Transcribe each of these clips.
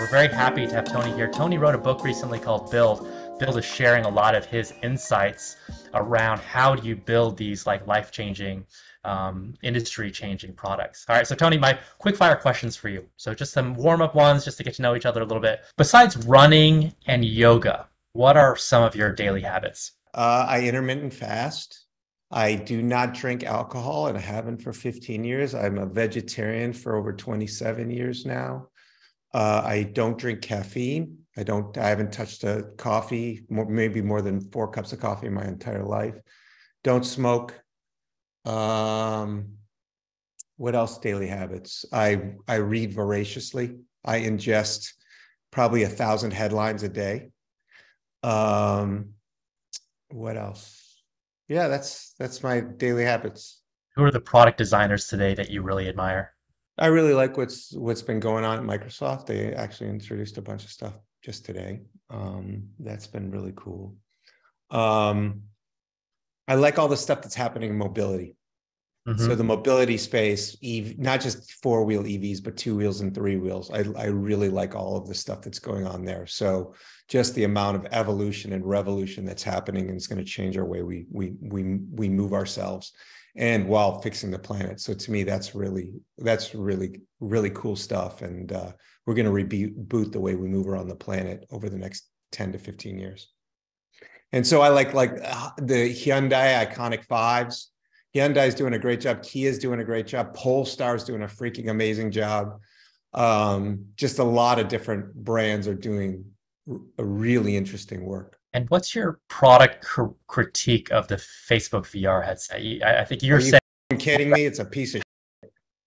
We're very happy to have Tony here. Tony wrote a book recently called Build. Build is sharing a lot of his insights around how do you build these like life-changing, um, industry-changing products. All right, so Tony, my quick fire questions for you. So just some warm-up ones, just to get to know each other a little bit. Besides running and yoga, what are some of your daily habits? Uh, I intermittent fast. I do not drink alcohol and I haven't for 15 years. I'm a vegetarian for over 27 years now. Uh, I don't drink caffeine. I don't. I haven't touched a coffee, more, maybe more than four cups of coffee in my entire life. Don't smoke. Um, what else? Daily habits. I I read voraciously. I ingest probably a thousand headlines a day. Um, what else? Yeah, that's that's my daily habits. Who are the product designers today that you really admire? I really like what's what's been going on at Microsoft. They actually introduced a bunch of stuff just today. Um, that's been really cool. Um, I like all the stuff that's happening in mobility. Mm-hmm. So the mobility space, EV, not just four wheel EVs, but two wheels and three wheels. I, I really like all of the stuff that's going on there. So just the amount of evolution and revolution that's happening and it's going to change our way we we we we move ourselves and while fixing the planet. So to me, that's really that's really really cool stuff, and uh, we're going to reboot the way we move around the planet over the next ten to fifteen years. And so I like like uh, the Hyundai Ioniq fives. Hyundai's doing a great job. Kia's doing a great job. Polestar's doing a freaking amazing job. Um, just a lot of different brands are doing a really interesting work. And what's your product cr- critique of the Facebook VR headset? I, I think you're Are saying. Kidding me? It's a piece of.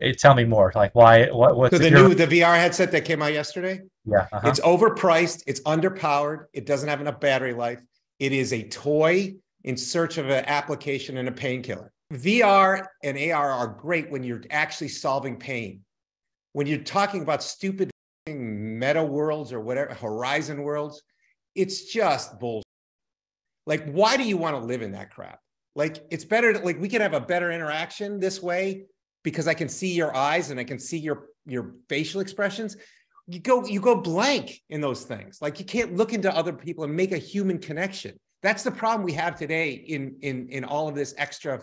Shit. Tell me more. Like why? What? What's so the new the VR headset that came out yesterday? Yeah. Uh-huh. It's overpriced. It's underpowered. It doesn't have enough battery life. It is a toy in search of an application and a painkiller. VR and AR are great when you're actually solving pain. When you're talking about stupid meta worlds or whatever horizon worlds, it's just bullshit. Like, why do you want to live in that crap? Like, it's better to, like we can have a better interaction this way because I can see your eyes and I can see your your facial expressions. You go you go blank in those things. Like you can't look into other people and make a human connection. That's the problem we have today in in in all of this extra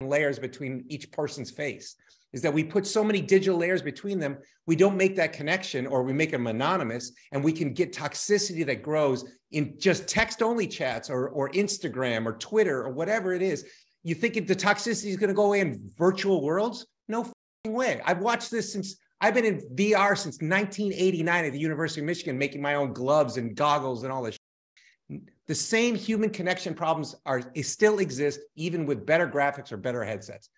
layers between each person's face is that we put so many digital layers between them, we don't make that connection or we make them anonymous and we can get toxicity that grows in just text only chats or, or Instagram or Twitter or whatever it is. You think the toxicity is going to go away in virtual worlds? No way. I've watched this since I've been in VR since 1989 at the University of Michigan, making my own gloves and goggles and all this. The same human connection problems are still exist even with better graphics or better headsets.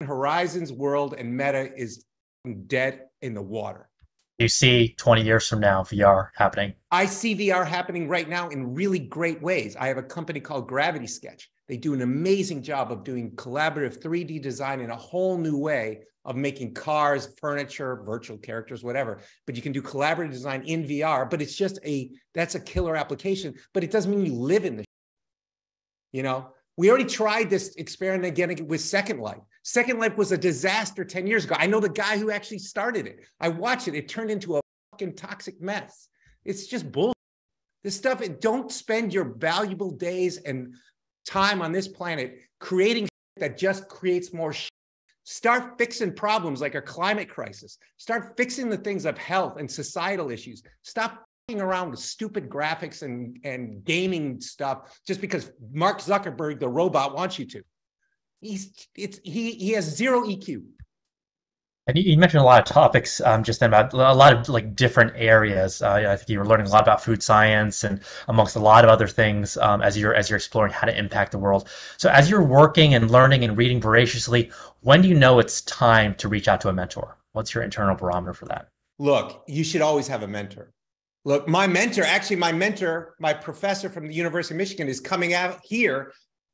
Horizons world and meta is dead in the water. You see 20 years from now VR happening? I see VR happening right now in really great ways. I have a company called Gravity Sketch. They do an amazing job of doing collaborative 3D design in a whole new way of making cars, furniture, virtual characters, whatever. But you can do collaborative design in VR, but it's just a that's a killer application, but it doesn't mean you live in the you know, we already tried this experiment again with Second Life. Second Life was a disaster 10 years ago. I know the guy who actually started it. I watched it. It turned into a fucking toxic mess. It's just bull. This stuff, don't spend your valuable days and time on this planet creating that just creates more shit. Start fixing problems like a climate crisis. Start fixing the things of health and societal issues. Stop around with stupid graphics and, and gaming stuff just because Mark Zuckerberg, the robot, wants you to. He's it's he he has zero EQ. And you, mentioned a lot of topics um, just then about a lot of like different areas. Uh, I think you were learning a lot about food science and amongst a lot of other things um, as you're as you're exploring how to impact the world. So as you're working and learning and reading voraciously, when do you know it's time to reach out to a mentor? What's your internal barometer for that? Look, you should always have a mentor. Look, my mentor, actually, my mentor, my professor from the University of Michigan is coming out here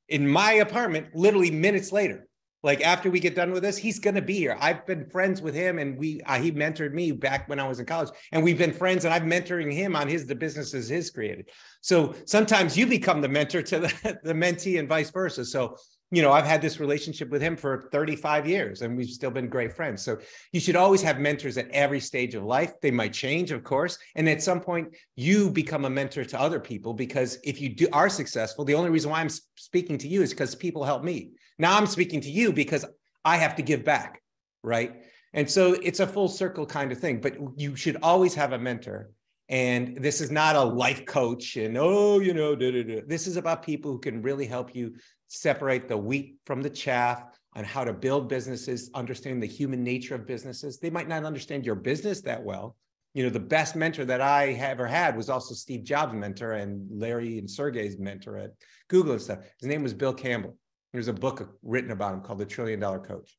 in my apartment literally minutes later. Like after we get done with this, he's going to be here. I've been friends with him, and we uh, he mentored me back when I was in college, and we've been friends. And I'm mentoring him on his the businesses his created. So sometimes you become the mentor to the, the mentee, and vice versa. So you know, I've had this relationship with him for 35 years and we've still been great friends. So you should always have mentors at every stage of life. They might change, of course. And at some point, you become a mentor to other people because if you do are successful, the only reason why I'm speaking to you is because people help me. Now I'm speaking to you because I have to give back, right? And so it's a full circle kind of thing, but you should always have a mentor. And this is not a life coach and, oh, you know, this is about people who can really help you separate the wheat from the chaff on how to build businesses, understand the human nature of businesses. They might not understand your business that well. You know, the best mentor that I ever had was also Steve Jobs' mentor and Larry and Sergey's mentor at Google and stuff. His name was Bill Campbell. There's a book written about him called The Trillion Dollar Coach.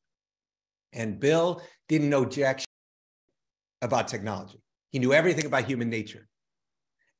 And Bill didn't know jack about technology. He knew everything about human nature.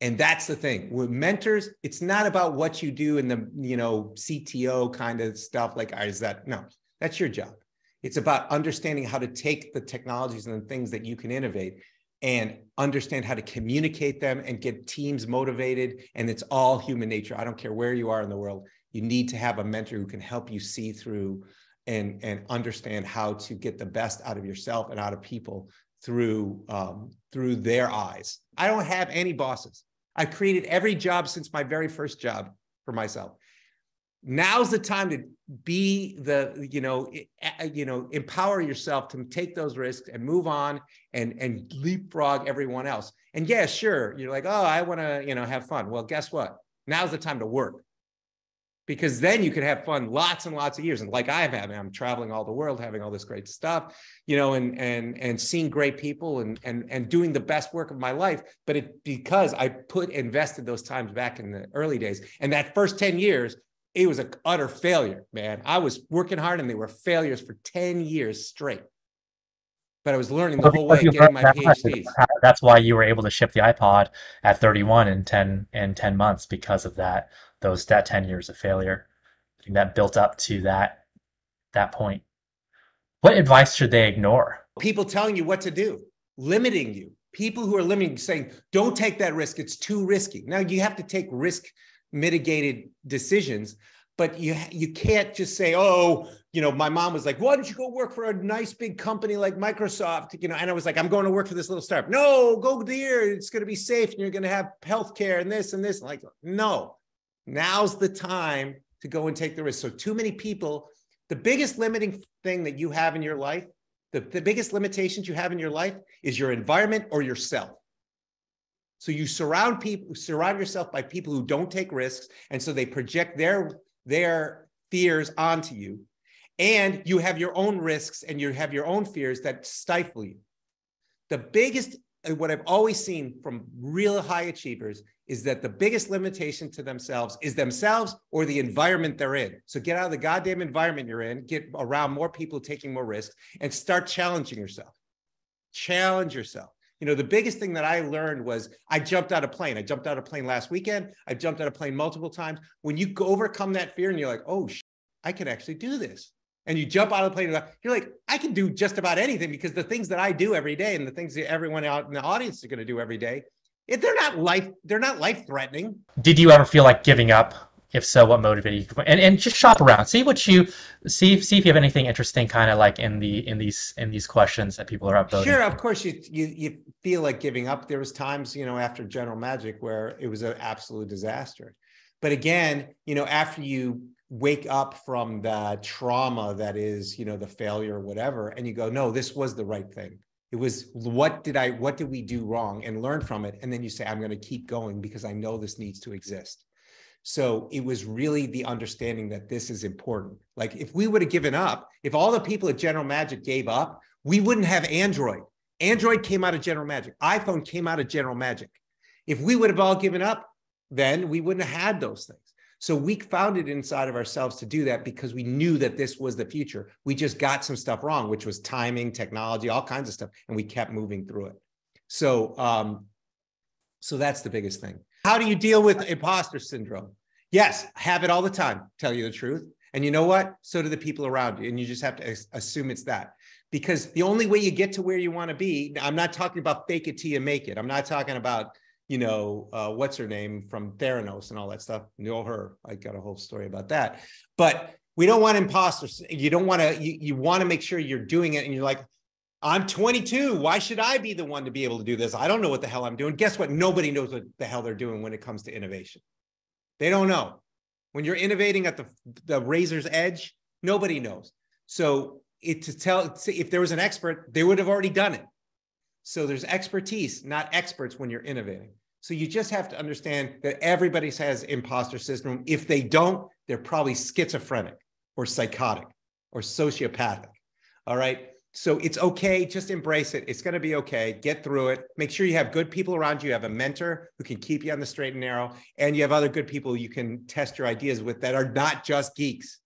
And that's the thing with mentors, it's not about what you do in the, you know, CTO kind of stuff like, is that, no, that's your job. It's about understanding how to take the technologies and the things that you can innovate and understand how to communicate them and get teams motivated. And it's all human nature. I don't care where you are in the world. You need to have a mentor who can help you see through and, and understand how to get the best out of yourself and out of people through um, through their eyes. I don't have any bosses. I've created every job since my very first job for myself. Now's the time to be the, you know, you know, empower yourself to take those risks and move on and and leapfrog everyone else. And yeah, sure, you're like, oh, I want to, you know, have fun. Well, guess what? Now's the time to work because then you could have fun lots and lots of years. And like I've had, I'm traveling all the world, having all this great stuff, you know, and and and seeing great people and and and doing the best work of my life. But it because I put invested those times back in the early days. And that first 10 years, it was an utter failure, man. I was working hard and they were failures for 10 years straight. But I was learning the whole way, getting my PhDs. That's why you were able to ship the iPod at 31 in 10 in 10 months because of that those that 10 years of failure. I think that built up to that that point. What advice should they ignore? People telling you what to do, limiting you. People who are limiting, saying, don't take that risk. It's too risky. Now you have to take risk mitigated decisions, but you you can't just say, oh, you know, my mom was like, why don't you go work for a nice big company like Microsoft? You know, and I was like, I'm going to work for this little startup. No, go there. It's going to be safe and you're going to have health care and this and this. Like, no, Now's the time to go and take the risk. So, too many people, the biggest limiting thing that you have in your life, the, the biggest limitations you have in your life is your environment or yourself. So you surround people, surround yourself by people who don't take risks, and so they project their their fears onto you, and you have your own risks and you have your own fears that stifle you. The biggest, uh, what I've always seen from real high achievers is that the biggest limitation to themselves is themselves or the environment they're in. So get out of the goddamn environment you're in, get around more people taking more risks, and start challenging yourself. Challenge yourself. You know, the biggest thing that I learned was I jumped out of plane. I jumped out of plane last weekend. I jumped out of plane multiple times. When you overcome that fear and you're like, oh, sh- I can actually do this. And you jump out of the plane, you're like, I can do just about anything because the things that I do every day and the things that everyone out in the audience is going to do every day if they're not life they're not life threatening did you ever feel like giving up if so what motivated you and, and just shop around. See what you see see if you have anything interesting kind of like in the in these in these questions that people are uploading sure of course you you, you feel like giving up. There was times you know after general magic where it was an absolute disaster. But again you know after you wake up from the trauma that is you know the failure or whatever and you go no this was the right thing. It was what did I what did we do wrong and learn from it? And then you say I'm going to keep going because I know this needs to exist. So it was really the understanding that this is important. Like if we would have given up, if all the people at General Magic gave up, we wouldn't have Android. Android came out of General Magic. iPhone came out of General Magic. If we would have all given up, then we wouldn't have had those things. So we found it inside of ourselves to do that because we knew that this was the future. We just got some stuff wrong, which was timing, technology, all kinds of stuff, and we kept moving through it. So, um, so that's the biggest thing. How do you deal with imposter syndrome? Yes, have it all the time. Tell you the truth, and you know what? So do the people around you, and you just have to assume it's that. Because the only way you get to where you want to be, I'm not talking about fake it till you make it. I'm not talking about you know, uh, what's her name from Theranos and all that stuff. Know her. I got a whole story about that. But we don't want imposters. You don't want to, you, you want to make sure you're doing it and you're like, I'm 22. Why should I be the one to be able to do this? I don't know what the hell I'm doing. Guess what? Nobody knows what the hell they're doing when it comes to innovation. They don't know. When you're innovating at the, the razor's edge, nobody knows. So it to tell if there was an expert, they would have already done it. So there's expertise, not experts when you're innovating. So you just have to understand that everybody has imposter syndrome. If they don't, they're probably schizophrenic or psychotic or sociopathic. All right. So it's okay. Just embrace it. It's going to be okay. Get through it. Make sure you have good people around you. You have a mentor who can keep you on the straight and narrow, and you have other good people you can test your ideas with that are not just geeks.